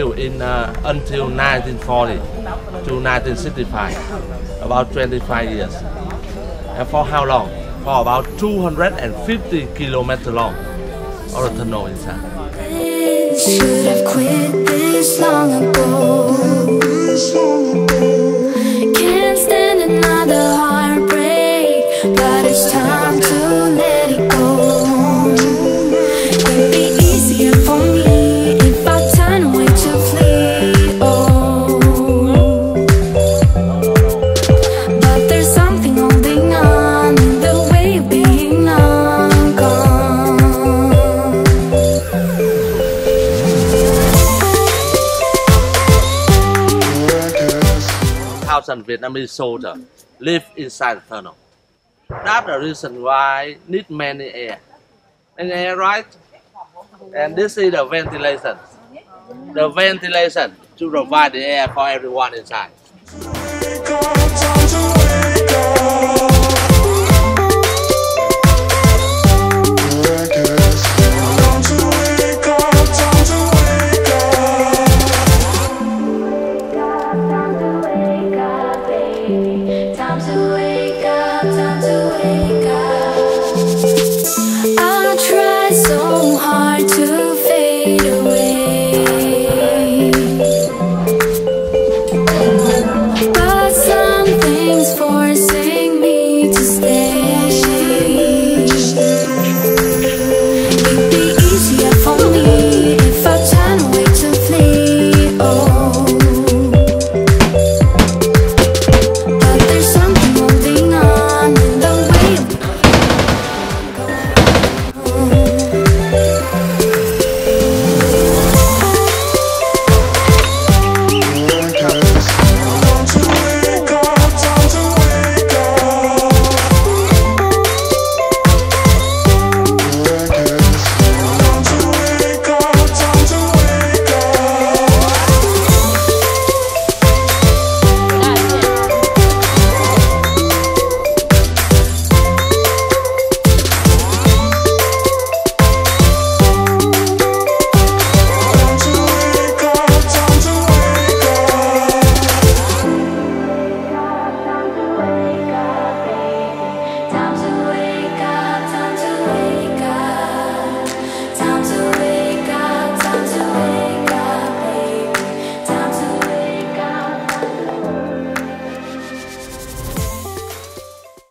Uh, until 1940 to 1965, about 25 years. And for how long? For about 250 kilometers long, all the tunnel inside. Should have quit this long ago. Can't stand another heartbreak, but it's time to let it go. 100,000 Vietnamese soldiers live inside the tunnel. That's the reason why need many air. And air, right? And this is the ventilation. The ventilation to provide the air for everyone inside.